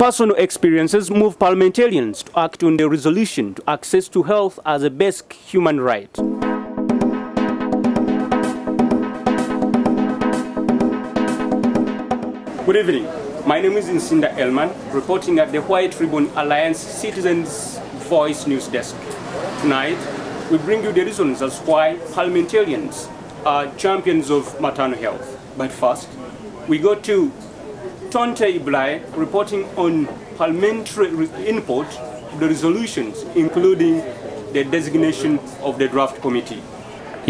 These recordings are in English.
Personal experiences move parliamentarians to act on the resolution to access to health as a basic human right. Good evening. My name is Insinda Elman, reporting at the White Ribbon Alliance Citizens Voice News Desk. Tonight, we bring you the reasons as why parliamentarians are champions of maternal health. But first, we go to Tonte Iblai reporting on parliamentary input the resolutions, including the designation of the draft committee.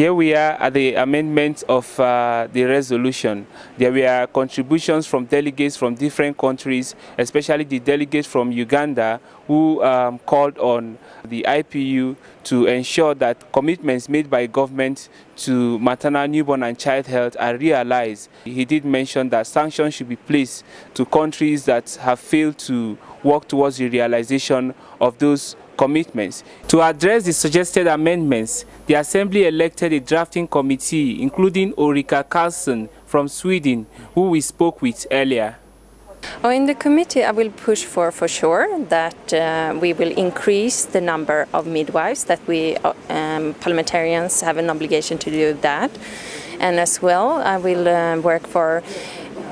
Here we are at the amendment of uh, the resolution. There were contributions from delegates from different countries, especially the delegates from Uganda who um, called on the IPU to ensure that commitments made by government to maternal, newborn and child health are realized. He did mention that sanctions should be placed to countries that have failed to work towards the realization of those commitments. To address the suggested amendments, the Assembly elected a drafting committee, including Ulrika Karlsson from Sweden, who we spoke with earlier. In the committee, I will push for for sure that uh, we will increase the number of midwives. That we uh, um, parliamentarians have an obligation to do that, and as well, I will uh, work for.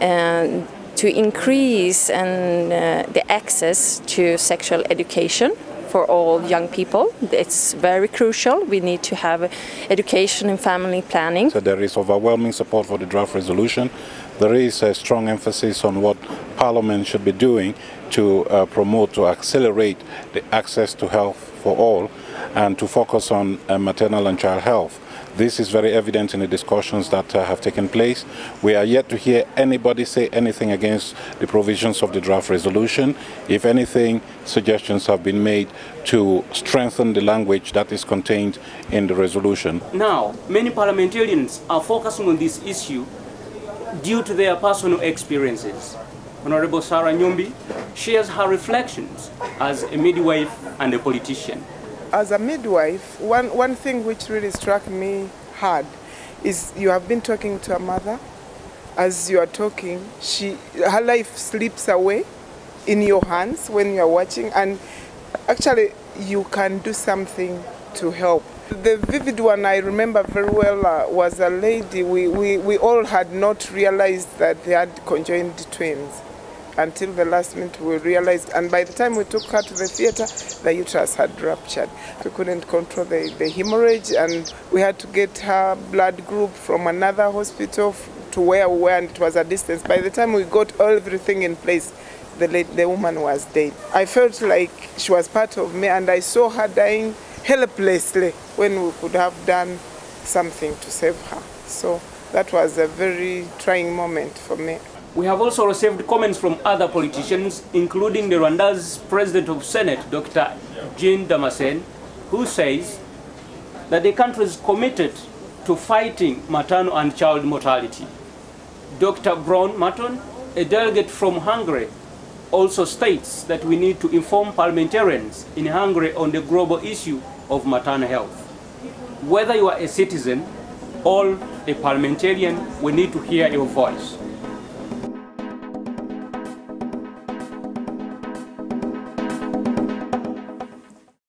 Uh, to increase and uh, the access to sexual education for all young people. It's very crucial. We need to have education and family planning. So there is overwhelming support for the draft resolution. There is a strong emphasis on what Parliament should be doing to uh, promote, to accelerate the access to health for all and to focus on uh, maternal and child health. This is very evident in the discussions that uh, have taken place. We are yet to hear anybody say anything against the provisions of the draft resolution. If anything, suggestions have been made to strengthen the language that is contained in the resolution. Now, many parliamentarians are focusing on this issue due to their personal experiences. Honorable Sarah Nyombi shares her reflections as a midwife and a politician as a midwife, one, one thing which really struck me hard is you have been talking to a mother. As you are talking, she, her life slips away in your hands when you are watching, and actually, you can do something to help. The vivid one I remember very well uh, was a lady, we, we, we all had not realized that they had conjoined twins until the last minute we realized. And by the time we took her to the theater, the uterus had ruptured. We couldn't control the, the hemorrhage, and we had to get her blood group from another hospital to where we were, and it was a distance. By the time we got all everything in place, the, the woman was dead. I felt like she was part of me, and I saw her dying helplessly when we could have done something to save her. So that was a very trying moment for me. We have also received comments from other politicians, including the Rwanda's President of Senate, Dr. Jean Damascene, who says that the country is committed to fighting maternal and child mortality. Dr. Braun Marton, a delegate from Hungary, also states that we need to inform parliamentarians in Hungary on the global issue of maternal health. Whether you are a citizen or a parliamentarian, we need to hear your voice.